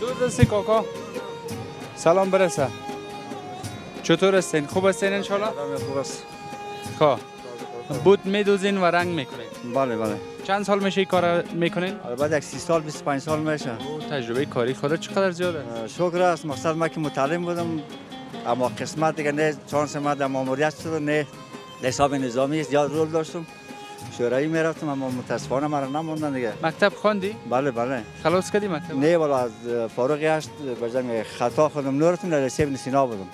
دو دستی کاکا. سلام برسه. چطور هستین؟ خوب هستین انشالله خوب است. خب بود میدوزین و رنگ می‌کنین. بله بله. چند سال میشه این کار می‌کنین؟ بعد یک سی سال 25 سال میشه. تجربه کاری خودت چقدر زیاده شکر است. مقصد ما که متعلم بودم. اما قسمت دیگه نه چانس ما در ماموریت شد و نه حساب نظامی زیاد رول داشتم. شورایی می‌رفتم اما متاسفانه مرا نموندن دیگه. مکتب خواندی؟ بله بله. خلاص کردی مکتب؟ نه والا از فاروق هشت بجنگ خطا خودم نورتم در رسیب سینا بودم.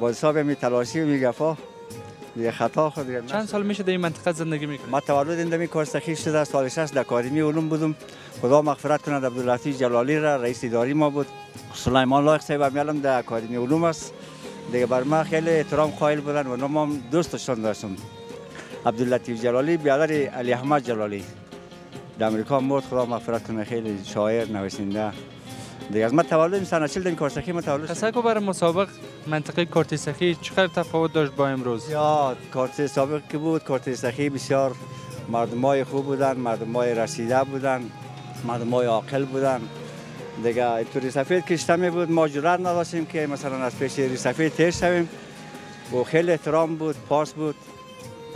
با حساب می تلاشی و می گفا دیگه خطا خود دیگه چند سال میشه در این منطقه زندگی می‌کنی؟ ما تولد این دمی کارسخی شده سال 60 در اکادمی علوم بودم. خدا مغفرت کند عبداللطیف جلالی را رئیس اداری ما بود. سلیمان لایق صاحب میالم در اکادمی علوم است. دیگه بر ما خیلی احترام قائل بودن و ما دوستشان داشتم. عبداللطیف جلالی بیادر علی احمد جلالی. در امریکا مرد خدا مغفرت کنه. خیلی شاعر نویسنده. دیگه از ما تولد سنه 40 دمی کارسخی ما تولد. قصه برای مسابق منطقه کارت سخی چقدر تفاوت داشت با امروز؟ یا کارت سابق که بود؟ کارت سخی بسیار مردمای خوب بودن مردمای رسیده بودن مردمای عاقل بودن. دیگه تو سفید کشتمی بود. ما جرأت نداشتیم که مثلا از پیش سفید تیر شویم. و خیلی احترام بود پاس بود.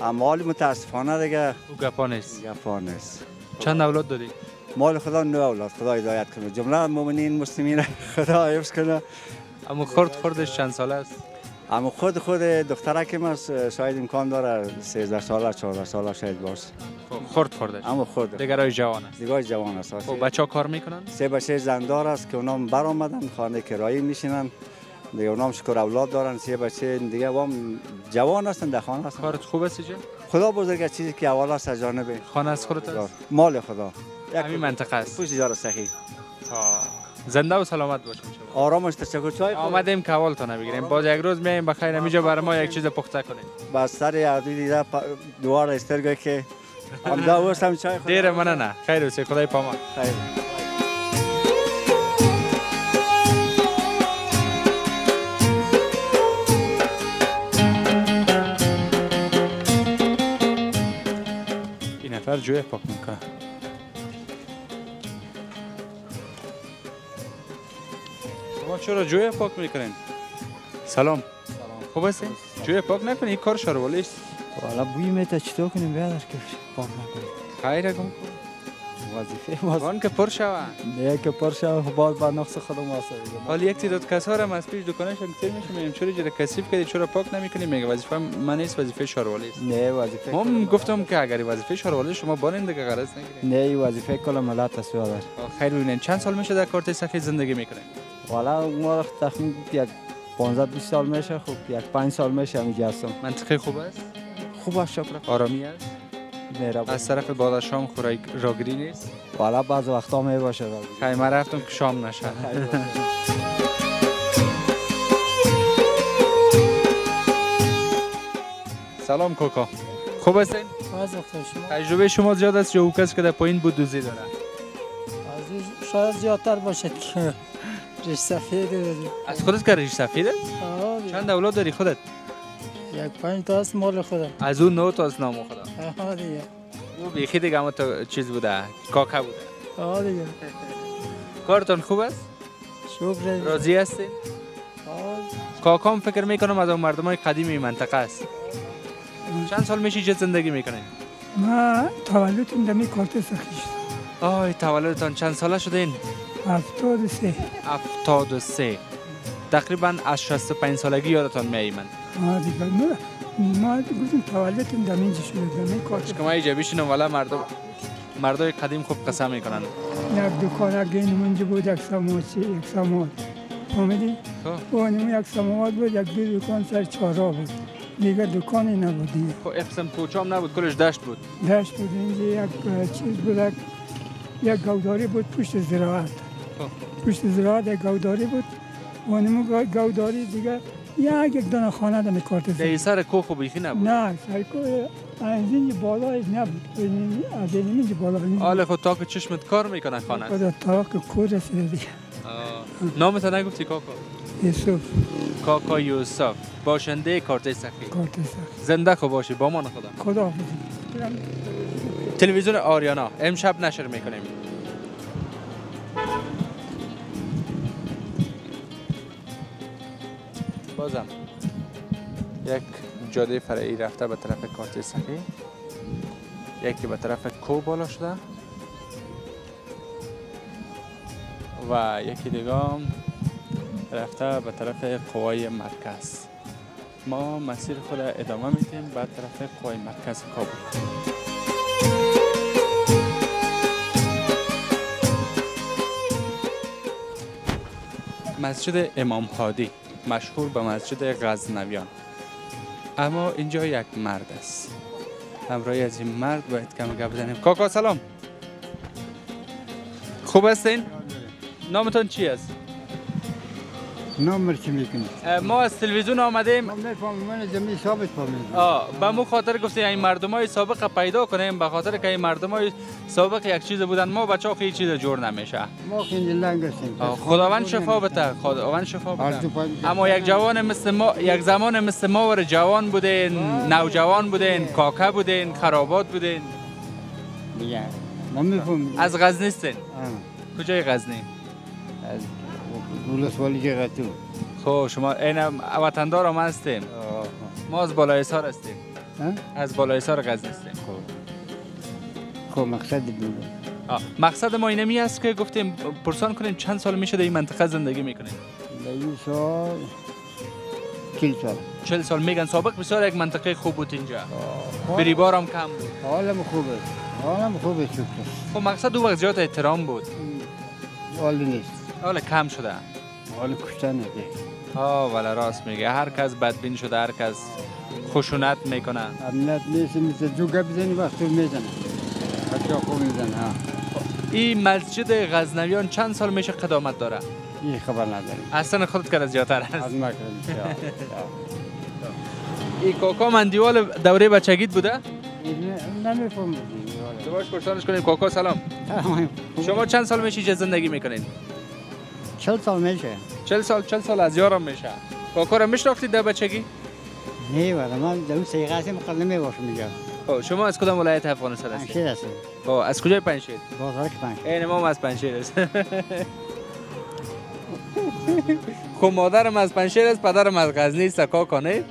اما حال متاسفانه دیگه. او گپا نیست. گفا نیست. چند اولاد داری؟ مال خدا نو اولاد. خدا هدایت کنه. جمله مؤمنین مسلمین خدا حفظ کنه. اما خورد خوردش چند ساله است؟ اما خود خود دختره که ما شاید امکان داره 13 ساله 14 ساله شاید باشه. خب، خورد خوردش. اما خود دیگرای جوان است. دیگه جوان است. خب بچه ها کار می‌کنن؟ سه بچه زندار است که اونام بر آمدن خانه کرایی میشینن. دیگه اونام شکر اولاد دارن سه بچه دیگه وام جوان هستن در خانه هستن. کارت خوب است اینجا خدا بزرگ چیزی که اول است جانب خانه از خودت مال خدا. همین منطقه است. پوش داره صحیح. زنده و سلامت باشین شما آرامش تشکر چای. آمدیم که اولتون بگیریم باز یک روز میایم بخیر. اینجا برای ما یک چیز پخته کنیم. با سر یادی دیده دوار استرگاه که. هم دا چای. دیر من نه. خیر اوسی خدای پامان. خیر. نفر جوی پاک می‌کنه شما چرا جوی پاک می‌کنین سلام خوب هستین جوی پاک نکنین این کار است حالا بوی میته چطور کنیم بیادر که پاک نکنیم خیر کن وظیفه ماست وان که پر شوه نه که پرشه باز با نقص خودم واسه. حال یک تعداد کسا هم از پیش دکانش هم تیر میشه میگم چرا جره کثیف کردی؟ چرا پاک نمی‌کنی؟ میگه وظیفه من نیست وظیفه شاروالی است. نه وظیفه هم گفتم که اگر وظیفه شاروالی شما بانین دیگه غرض نگیرین نه وظیفه کل ملت است بیادر خیر ببینین. چند سال میشه در کارت سخی زندگی می‌کنین؟ حالا ما را تخمین یک 15 20 سال میشه خب یک 5 سال میشه همینجا هستم منطقه خوب است؟ خوب است شکر. آرامی است؟ میره از طرف بعد از شام خوراک راگری نیست؟ حالا بعض وقتا می باشه خیلی من رفتم که شام نشه. سلام کوکا خوب هستین؟ باز اختر شما. تجربه شما زیاد است یا او کس که در پایین بود دوزی داره؟ از او شاید زیادتر باشد که ریش سفید از خودت که ریش سفید است آه، دیگه. چند اولاد داری خودت؟ یک پنج تا است مال خودم. از اون نو تا از نام خدا آها دیگه. او بیخی دیگه اما تو چیز بوده. کاکا بوده. آها دیگه. کارتون خوب است؟ شکر. راضی هستین آه، کاکام فکر می‌کنم از اون مردم های قدیم این منطقه است. چند سال میشه چه زندگی می‌کنین ما تولدم دمی کارت سخی شد آی تولدتان چند ساله شدین هفتاد و سه. هفتاد و سه. تقریبا از 65 سالگی یادتان میایمن آه دیگه ما گفتیم تولدم دم اینجا شده دمی کارت شما اینجا بشینم والا مردم مردای قدیم خوب قسم می‌کنن. یک دکان گین منجا بود یک سماچه یک سماعت. فهمیدی؟ خب. اونم یک سماعت بود یک دو دکان سر چهارا بود. دیگه دکانی نبود دیگه. خب اقسم کوچام نبود کلش دشت بود. دشت بود اینجا یک چیز بود یک- گوداری بود پشت زراعت. خب. پشت زراعت یک گوداری بود. اونم گوداری دیگه یک یک دانه خانه دمی کارت در سر کوه خوب بیخی نبود. نه سرکو از این بالایش نبود. از این بالا حال خود تا که چشمت کار می‌کنن خانه. خدا تا که کور رسیده دیگه. آه. نامت نگفتی کاکا؟ یوسف. کاکا یوسف. باشنده کارت سخی. کارت سخی. زنده خوب باشی با مان خدا. خدا تلویزیون آریانا. امشب نشر می‌کنیم. بازم. یک جاده فرعی رفته به طرف کارت سخی یکی به طرف کو بالا شده. و یکی دیگه رفته به طرف قوای مرکز. ما مسیر خود ادامه میدیم به طرف قوای مرکز کابل. مسجد امام هادی. مشهور به مسجد غزنویان. اما اینجا یک مرد است. همراهی از این مرد باید کم گپ بزنیم. کاکا سلام. خوب هستین؟ نامتون چی است؟ نامر چی می‌کنی؟ ما از تلویزیون آمدیم. نفهم من جمعی ثابت فهمیدم آه به مو خاطر گفتیم این مردم های سابق پیدا کنیم به خاطر که این مردم های سابق یک چیز بودن ما بچه ها چیز جور نمیشه. ما خیلی لنگ هستیم. خداوند شفا بده خداوند شفا بده اما یک جوان مثل ما یک زمان مثل ما ور جوان بودین نوجوان بودین کاکه بودین خرابات بودین. ما می‌فهمیم. از غزنی هستین. کجای غزنی؟ از ولسوالی که غتو خب شما این وطندار هم هستیم. ما از بالای سار هستیم. از بالای سار غزنی هستیم. خب. مقصد بود آه، مقصد ما اینمی است که گفتیم پرسان کنیم چند سال میشه در این منطقه زندگی می‌کنیم. در این سال چل سال. چل سال. میگن سابق بسیار یک منطقه خوب بود اینجا. بریبار هم کم بود. حالم خوبه حالم خوبه شکر خب مقصد او وقت زیاد احترام بود. حال نیست. حالا کم شده. حال کشتن نده آه ولی راست میگه. هر کس بدبین شده هر کس خشونت می‌کنه. امنیت نیست مثل جو گپ بزنی وقت تو می‌زنه. بچه خوب می‌زنه ها. این مسجد غزنویان چند سال میشه قدامت داره؟ این خبر نداریم. اصلا خودت کرد زیادتر است از مکرم این کاکا مندیوال دوره بچگیت بوده؟ نمیفهم تو باش پرسانش کنیم. کاکا سلام. شما چند سال میشه اینجا زندگی می‌کنین؟ چل سال میشه. چل سال چل سال از یارم میشه. کاکا رو میشناختید در بچگی نه ولی من در اون سیغه هستیم مقدم نمی‌باشم میگم. خب شما از کدام ولایت افغانستان هستید؟ پنشیر هستیم. خب از کجای پنجشیر؟ بازار که پنشیر این ما هم از پنجشیر است خب مادرم از پنجشیر است پدرم از غزنی است کاکا نه؟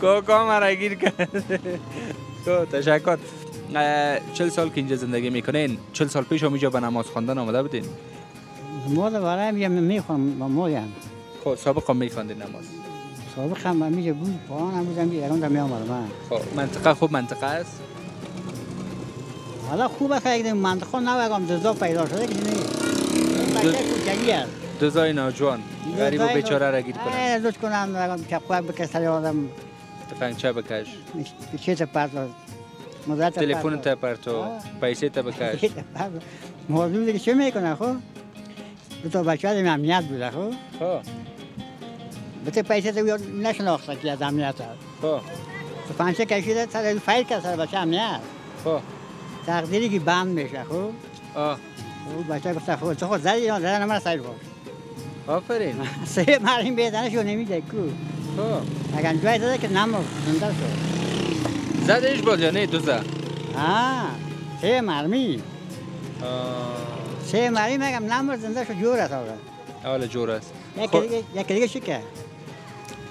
کاکا مرا گیر کرد. خب تشکر. چل سال که اینجا زندگی می‌کنین چل سال پیش هم اینجا به نماز خواندن آمده بودین؟ ما در برای میگم می‌خوام ما هم خب سابق هم میخواندین نماز. سابق هم میگه بود. پایان هم بودم بیرون در میامد من. خب منطقه خوب منطقه است؟ حالا خوب است اگه منطقه نبگم دزدا پیدا شده که نیست دوزای ناجوان. غریب و بیچاره را گیر کنن لطف کنن اگم چپک بکسر آدم. تفنگچه بکش. چه تا پرت مدت تلفن تا پرتو. پیسه تا بکش. موضوع دیگه چه می‌کنه خب؟ دو تا بچه ها امنیت بوده خب؟ خب. بته پیسه تو نشناخته که از امنیت خب. تو پنجه کشیده سر فایل کرد سر بچه امنیت. خب. تقدیری که بند میشه خب؟ آه. او بچه گفته خب تو خود زدی یا زدن من سیر کن آفرین. سه مریم بیدنش رو نمیده کو. خب. اگر جای زده که نمو زنده شد زدش باز یا نه دوزه؟ ها سه مرمی سه مرمی میگم نمو زنده شد جور است آقا حالا جور است یکی. دیگه یکی دیگه چی که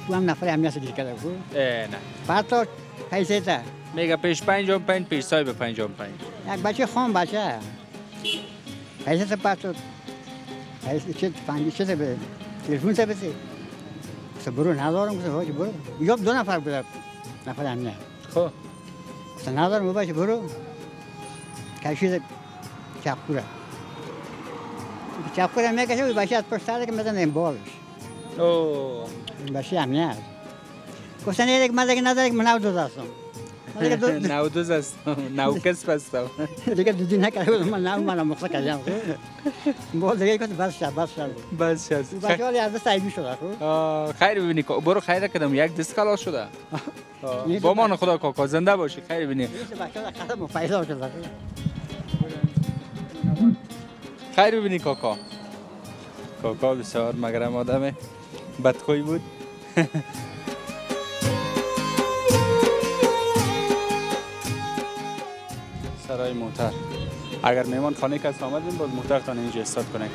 او هم نفر امنیت گیر کرده اه، نه بعد تو پیسه تا میگه پیش پنجم پنج پیش سای پنجم پنج یک بچه خون بچه پیسه تا بعد تو پیسه چه پنجی چه به تلفن تا بسی گفته برو ندارم گفته باشه برو یا دو نفر بوده نفر امنیت خب گفته ندارم باشه برو کشید چپوره چپوره می‌کشه او بچه از پشت سر که می‌زنه این بالش بچه امنیت گفتن یه دیگه من دیگه نداره که من نو دوز هستم من نو دوز هستم نو کسب هستم دیگه دودی نکرده بودم من نو منم مخصه کردم بول دیگه گفت بس شد بس شد بس شد او بچه ولی از دست شده خیر ببینی برو خیر کدم یک دست خلاص شده با مان خدا کاکا زنده باشی خیر ببینی بچه در خطر مفایده شده خب. خیر ببینی کاکا. کاکا بسیار مگرم آدم بدخوی بود. سرای موتر. اگر میمان خانه کس آمدیم باز موترتان اینجا استاد کنه.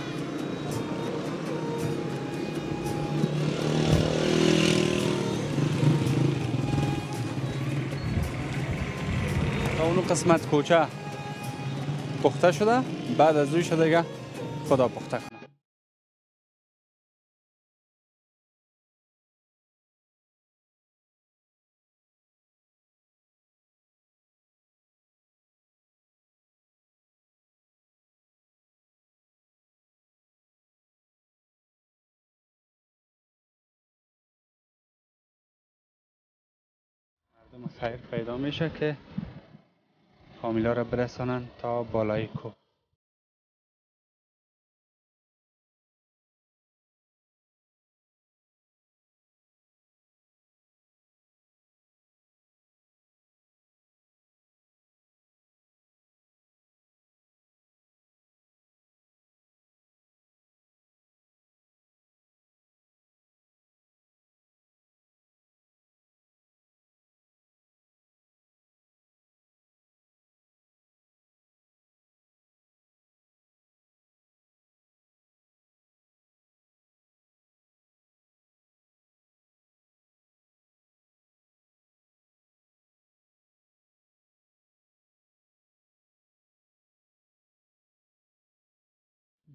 اونو قسمت کوچه. پخته شده. بعد از روی شده دیگه خدا پخته کنه. خیر پیدا میشه که فامیلا را برسانن تا بالای کوه.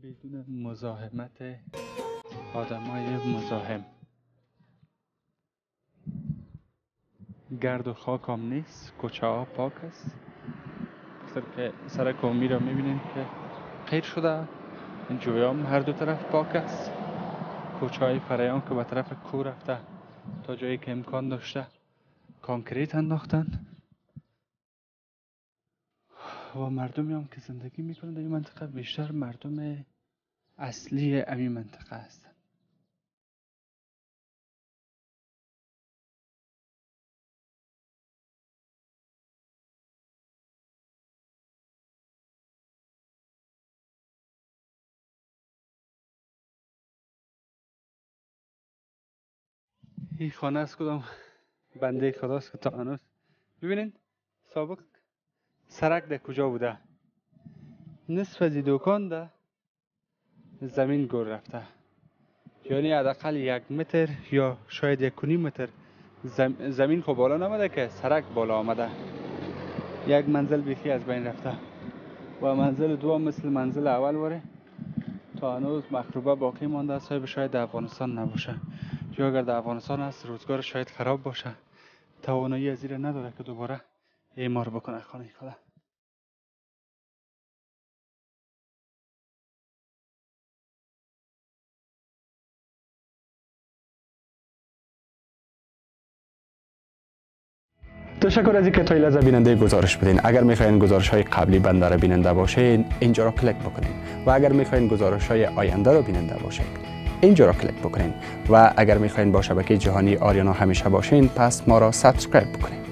بدون مزاحمت آدمای مزاحم. گرد و خاک هم نیست کوچه ها پاک است. سر که سر کومی را می‌بینیم که خیر شده. این جوی هم هر دو طرف پاک است. کوچه های فریان که به طرف کو رفته تا جایی که امکان داشته. کانکریت انداختن. و مردمی هم که زندگی می‌کنن. در این منطقه بیشتر مردم اصلی امی منطقه هستن. این خانه از کدام؟ بنده خداست که تا هنوز. ببینین سابق سرک در کجا بوده؟ نصف از دکان ده. زمین گور رفته. یعنی حداقل یک متر یا شاید یک و نیم متر. زم- زمین خب بالا نمده که سرک بالا آمده. یک منزل بیخی از بین رفته. و منزل دو مثل منزل اول وره تا هنوز مخروبه باقی مانده است. شاید در افغانستان نباشه. یا اگر در افغانستان است روزگار شاید خراب باشه. توانایی از نداره که دوباره اعمار بکنه. خانه خدا. تشکر از اینکه تا لحظه بیننده گزارش بودین اگر می‌خواین گزارش های قبلی بنده را بیننده باشین اینجا را کلیک بکنین. و اگر می‌خواین گزارش های آینده را بیننده باشین اینجا را کلیک بکنین. و اگر می‌خواین با شبکه جهانی آریانا همیشه باشین پس ما را subscribe بکنین.